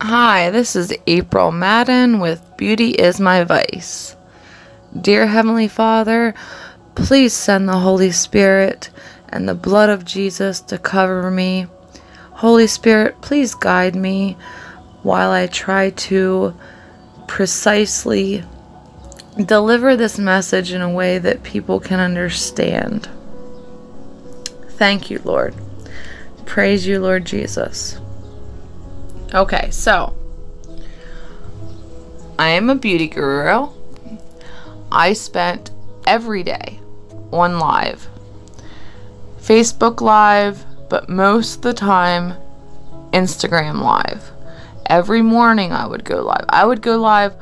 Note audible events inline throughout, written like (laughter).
Hi, this is April Madden with Beauty is My Vice. Dear Heavenly Father, please send the Holy Spirit and the blood of Jesus to cover me. Holy Spirit, please guide me while I try to precisely deliver this message in a way that people can understand. Thank you, Lord. Praise you, Lord Jesus. Okay, so I am a beauty guru. I spent every day on live, Facebook Live, but most of the time, Instagram Live. Every morning I would go live. I would go live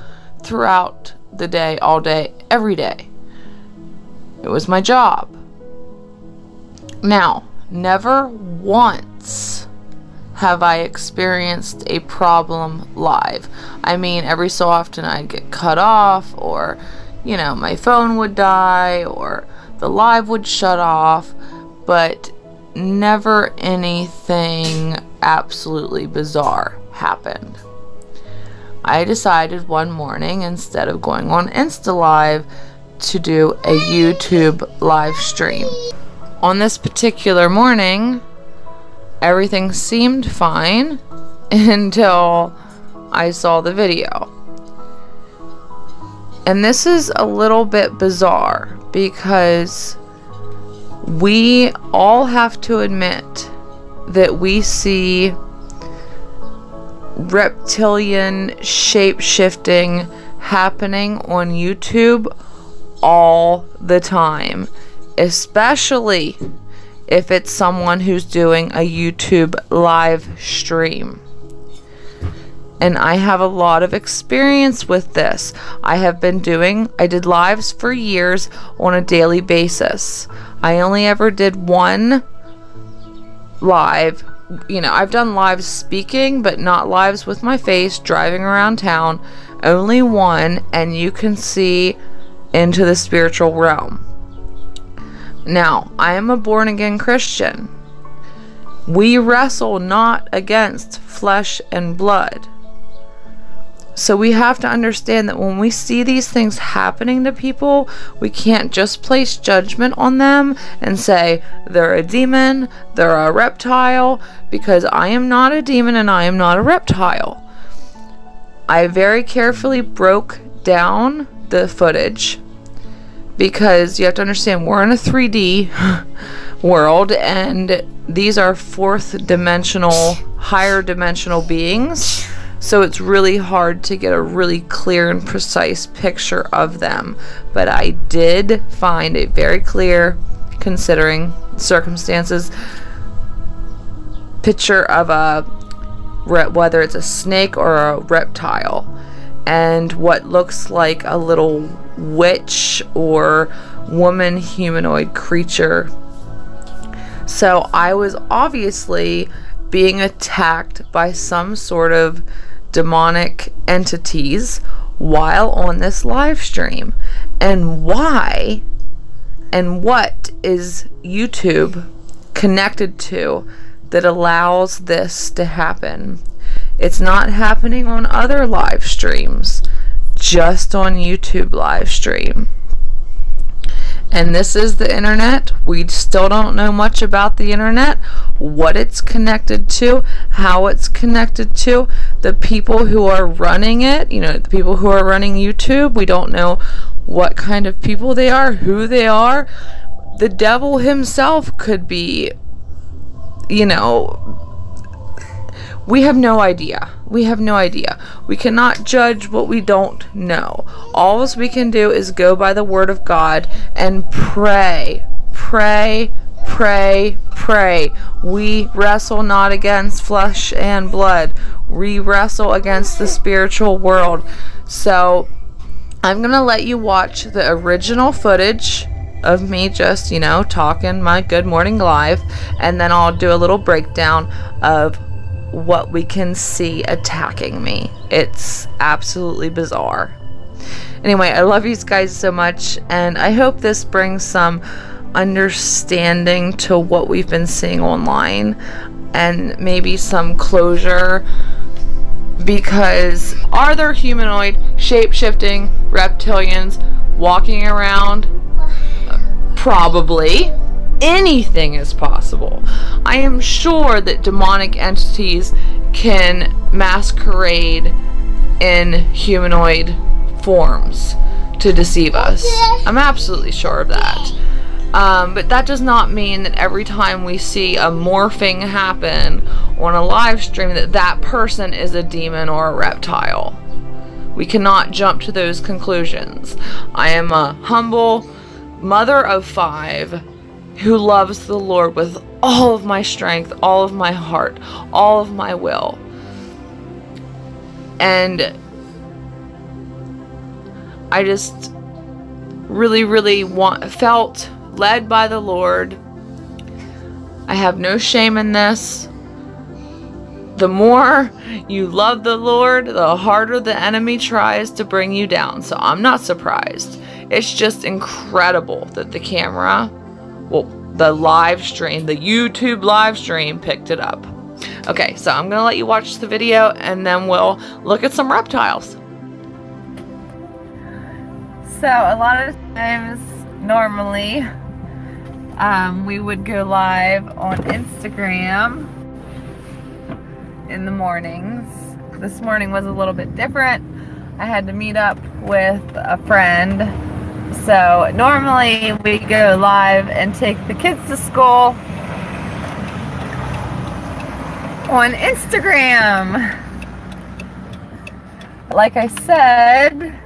throughout the day, all day, every day. It was my job. Now, never once have I experienced a problem live. I mean, every so often I'd get cut off, or, you know, my phone would die, or the live would shut off, but never anything absolutely bizarre happened. I decided one morning, instead of going on Insta Live, to do a YouTube live stream. On this particular morning, everything seemed fine (laughs) until I saw the video. And this is a little bit bizarre because we all have to admit that we see reptilian shape shifting happening on YouTube all the time, especially if it's someone who's doing a YouTube live stream. And I have a lot of experience with this. I have been doing, I did lives for years on a daily basis. I only ever did one live. You know, I've done lives speaking, but not lives with my face, driving around town. Only one, and you can see into the spiritual realm. Now, I am a born again Christian. We wrestle not against flesh and blood. So we have to understand that when we see these things happening to people, we can't just place judgment on them and say they're a demon, they're a reptile, because I am not a demon and I am not a reptile. I very carefully broke down the footage because you have to understand we're in a 3D (gasps) world and these are fourth dimensional, higher dimensional beings. So it's really hard to get a really clear and precise picture of them. But I did find a very clear, considering circumstances, picture of a whether it's a snake or a reptile and what looks like a little witch or woman humanoid creature. So I was obviously being attacked by some sort of demonic entities while on this live stream. And why and what is YouTube connected to that allows this to happen? It's not happening on other live streams, just on YouTube live stream. And this is the internet. We still don't know much about the internet, what it's connected to, how it's connected to, the people who are running it, you know, the people who are running YouTube. We don't know what kind of people they are, who they are. The devil himself could be, you know, we have no idea. We have no idea. We cannot judge what we don't know. All we can do is go by the word of God and pray. Pray, pray, pray. We wrestle not against flesh and blood. We wrestle against the spiritual world. So, I'm going to let you watch the original footage of me just, you know, talking my good morning live, and then I'll do a little breakdown of what we can see attacking me. It's absolutely bizarre. Anyway, I love you guys so much, and I hope this brings some understanding to what we've been seeing online and maybe some closure because are there humanoid, shape shifting reptilians walking around? Probably. Anything is possible. I am sure that demonic entities can masquerade in humanoid forms to deceive us. I'm absolutely sure of that. Um, but that does not mean that every time we see a morphing happen on a live stream that that person is a demon or a reptile. We cannot jump to those conclusions. I am a humble mother of five who loves the Lord with all of my strength, all of my heart, all of my will. And I just really, really want felt led by the Lord. I have no shame in this. The more you love the Lord, the harder the enemy tries to bring you down. So I'm not surprised. It's just incredible that the camera, well, the live stream, the YouTube live stream picked it up. Okay, so I'm going to let you watch the video and then we'll look at some reptiles. So, a lot of times, normally, um, we would go live on Instagram in the mornings. This morning was a little bit different. I had to meet up with a friend. So normally we go live and take the kids to school on Instagram. Like I said,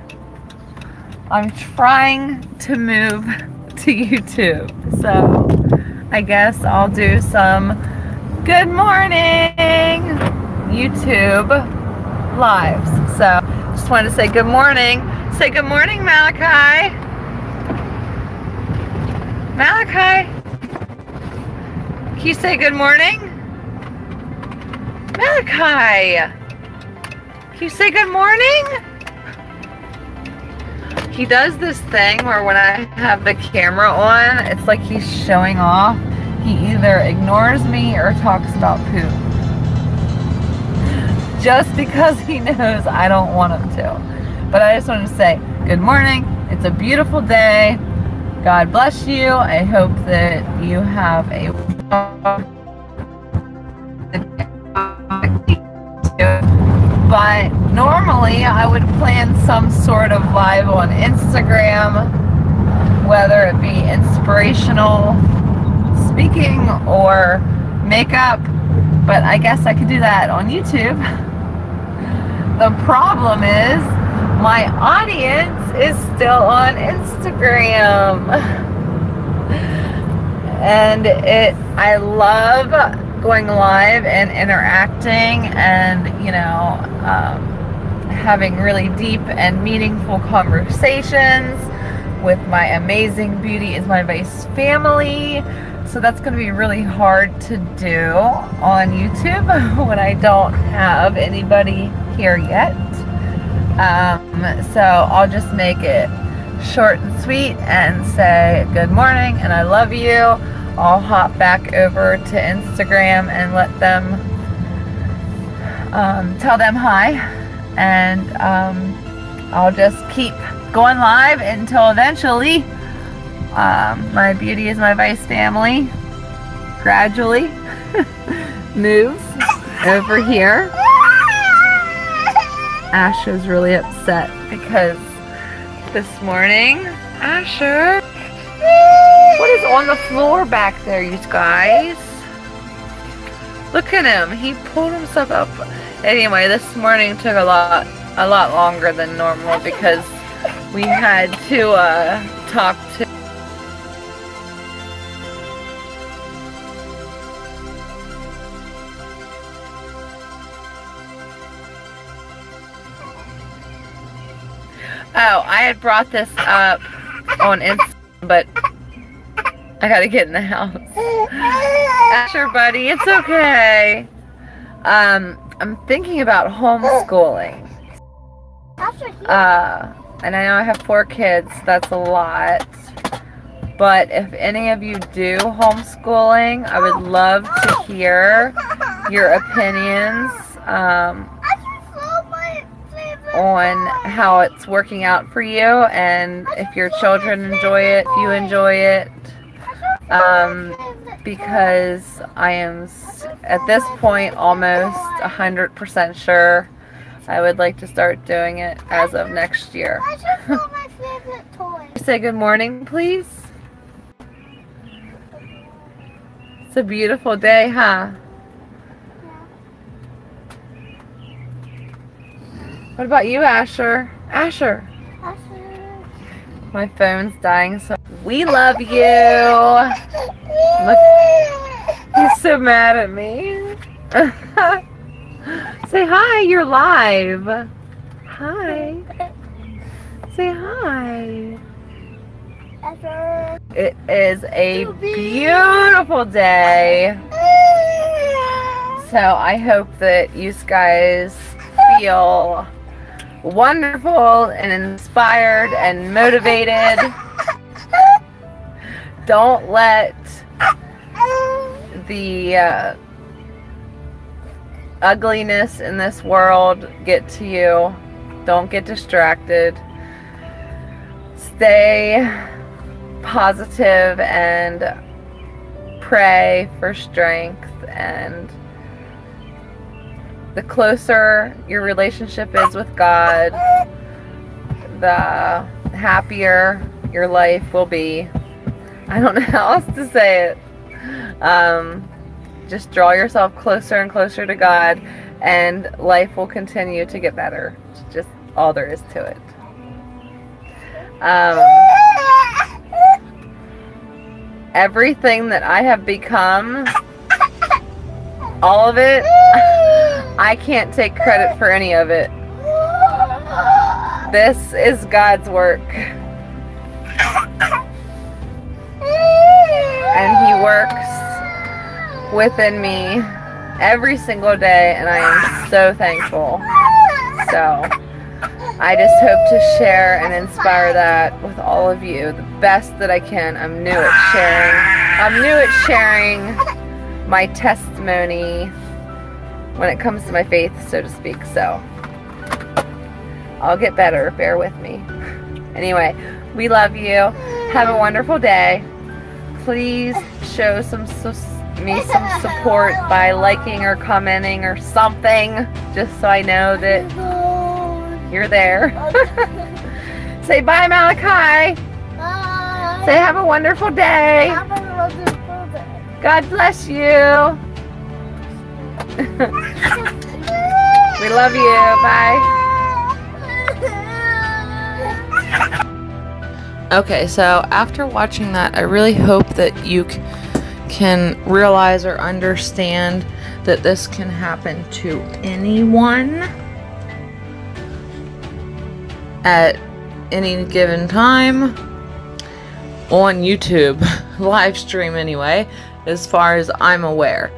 I'm trying to move to YouTube. So I guess I'll do some good morning YouTube lives. So just wanted to say good morning. Say good morning, Malachi. Malachi. Can you say good morning? Malachi. Can you say good morning? he does this thing where when I have the camera on, it's like he's showing off. He either ignores me or talks about poop. Just because he knows I don't want him to. But I just wanted to say, good morning. It's a beautiful day. God bless you. I hope that you have a but normally I would plan some sort of live on Instagram, whether it be inspirational speaking or makeup, but I guess I could do that on YouTube. (laughs) The problem is my audience is still on Instagram. And it I love going live and interacting and, you know, um, having really deep and meaningful conversations with my amazing Beauty is My Vice family. So that's going to be really hard to do on YouTube (laughs) when I don't have anybody here yet. Um, so I'll just make it short and sweet and say good morning and I love you. I'll hop back over to Instagram and let them um, tell them hi and um, I'll just keep going live until eventually um, my beauty is my vice family gradually (laughs) moves over here Asher's really upset because this morning Asher what is on the floor back there, you guys? Look at him. He pulled himself up. Anyway, this morning took a lot a lot longer than normal because we had to uh, talk to had brought this up on Instagram, but I gotta get in the house. Asher, buddy, it's okay. Um, I'm thinking about homeschooling. Uh, and I know I have four kids. That's a lot. But if any of you do homeschooling, I would love to hear your opinions. Um, on how it's working out for you and if your children enjoy it, if you enjoy it. Um, because I am at this point almost 100% sure I would like to start doing it as of next year. (laughs) Say good morning, please. It's a beautiful day, huh? What about you, Asher? Asher. Asher. My phone's dying, so we love you. Look, he's so mad at me. (laughs) Say hi, you're live. Hi. Say hi. It is a beautiful day. So I hope that you guys feel wonderful and inspired and motivated. Don't let the uh, ugliness in this world get to you. Don't get distracted. Stay positive and pray for strength and the closer your relationship is with God, the happier your life will be. I don't know how else to say it. Um, just draw yourself closer and closer to God, and life will continue to get better. It's just all there is to it. Um, everything that I have become, all of it, I can't take credit for any of it. This is God's work. And He works within me every single day, and I am so thankful. So, I just hope to share and inspire that with all of you the best that I can. I'm new at sharing. I'm new at sharing my testimony when it comes to my faith, so to speak. So, I'll get better. Bear with me. (laughs) Anyway, we love you. Have a wonderful day. Please show some me some support by liking or commenting or something, just so I know that you're there. (laughs) Say bye, Malachi. Bye. Say have a wonderful day. Have a wonderful day. God bless you. We love you. Bye. Okay, so after watching that, I really hope that you can realize or understand that this can happen to anyone at any given time on YouTube, (laughs) live stream anyway, as far as I'm aware.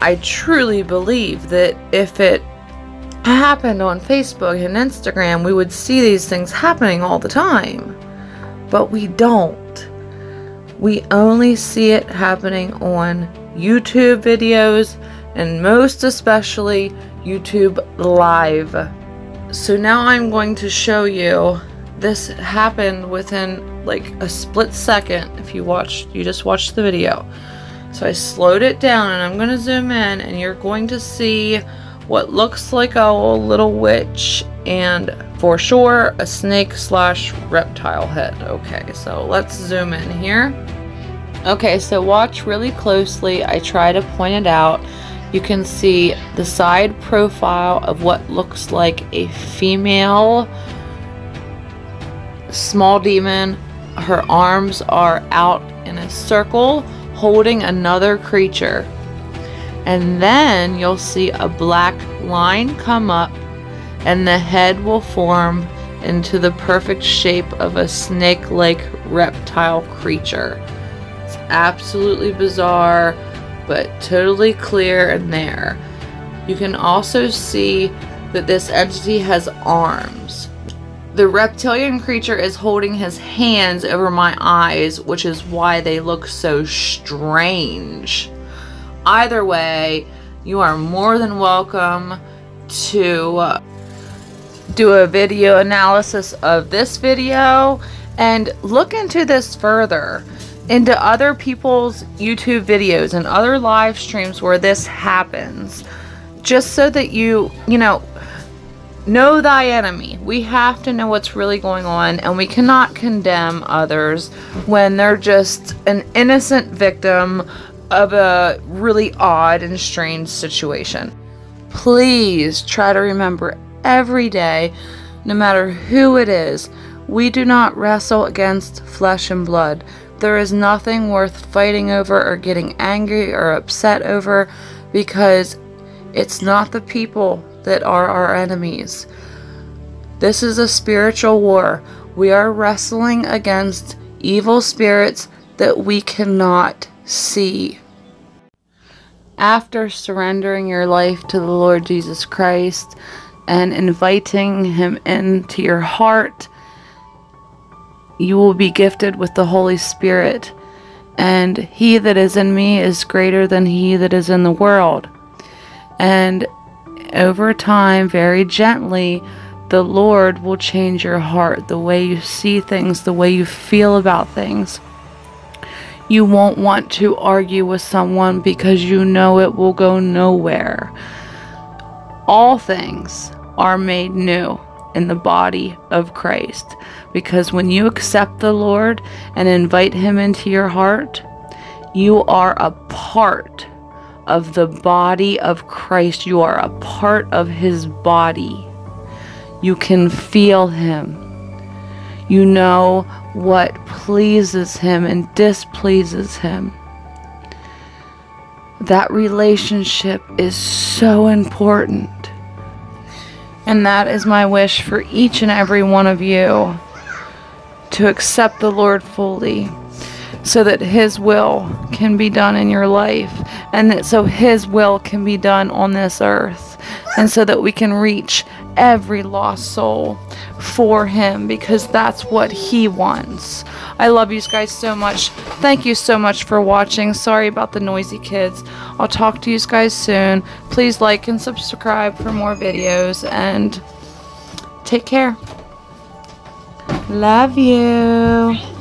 I truly believe that if it happened on Facebook and Instagram, we would see these things happening all the time. But we don't. We only see it happening on YouTube videos and most especially YouTube Live. So now I'm going to show you this happened within like a split second if you watched you just watched the video. So I slowed it down and I'm going to zoom in and you're going to see what looks like a little witch and for sure a snake slash reptile head. Okay, so let's zoom in here. Okay, so watch really closely. I try to point it out. You can see the side profile of what looks like a female small demon. Her arms are out in a circle holding another creature and then you'll see a black line come up and the head will form into the perfect shape of a snake-like reptile creature. It's absolutely bizarre, but totally clear and there. You can also see that this entity has arms. The reptilian creature is holding his hands over my eyes, which is why they look so strange. Either way, you are more than welcome to uh, do a video analysis of this video and look into this further into other people's YouTube videos and other live streams where this happens. Just so that you, you know, know thy enemy. We have to know what's really going on and we cannot condemn others when they're just an innocent victim of a really odd and strange situation. Please try to remember every day, no matter who it is, we do not wrestle against flesh and blood. There is nothing worth fighting over or getting angry or upset over because it's not the people that are our enemies. This is a spiritual war. We are wrestling against evil spirits that we cannot see. After surrendering your life to the Lord Jesus Christ and inviting Him into your heart, you will be gifted with the Holy Spirit. And he that is in me is greater than he that is in the world. And over time, very gently, the Lord will change your heart, the way you see things, the way you feel about things. You won't want to argue with someone because you know it will go nowhere. All things are made new in the body of Christ because when you accept the Lord and invite Him into your heart, you are a part of the body of Christ. You are a part of His body. You can feel Him. You know what pleases Him and displeases Him. That relationship is so important. And that is my wish for each and every one of you to accept the Lord fully so that His will can be done in your life and that so His will can be done on this earth and so that we can reach every lost soul for Him because that's what He wants. I love you guys so much. Thank you so much for watching. Sorry about the noisy kids. I'll talk to you guys soon. Please like and subscribe for more videos and take care. Love you.